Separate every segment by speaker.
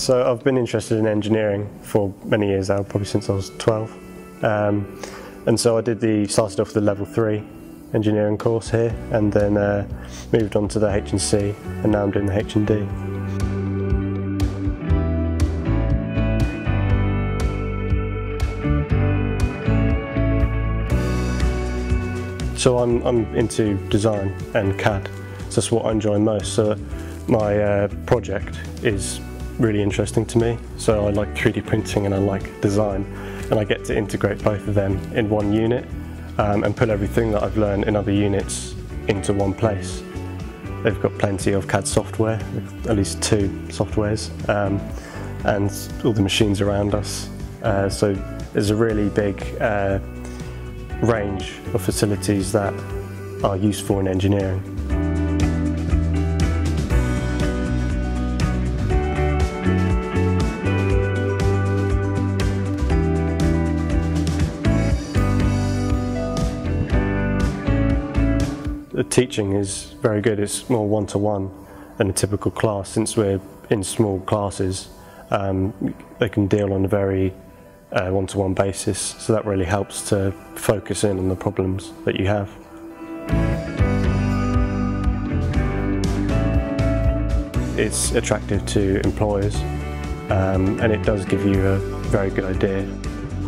Speaker 1: So I've been interested in engineering for many years now, probably since I was 12. Um, and so I did the, started off the level three engineering course here and then uh, moved on to the HNC and now I'm doing the HND. So I'm, I'm into design and CAD, so that's what I enjoy most. So my uh, project is really interesting to me. So I like 3D printing and I like design and I get to integrate both of them in one unit um, and put everything that I've learned in other units into one place. They've got plenty of CAD software, at least two softwares, um, and all the machines around us. Uh, so there's a really big uh, range of facilities that are useful in engineering. The teaching is very good, it's more one-to-one than a typical class. Since we're in small classes, um, they can deal on a very uh, one-to-one -one basis, so that really helps to focus in on the problems that you have. It's attractive to employers um, and it does give you a very good idea.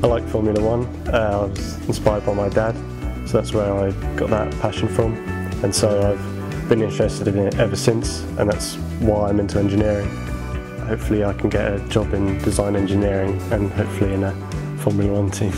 Speaker 1: I like Formula One, uh, I was inspired by my dad, so that's where I got that passion from and so I've been interested in it ever since and that's why I'm into engineering. Hopefully I can get a job in design engineering and hopefully in a Formula One team.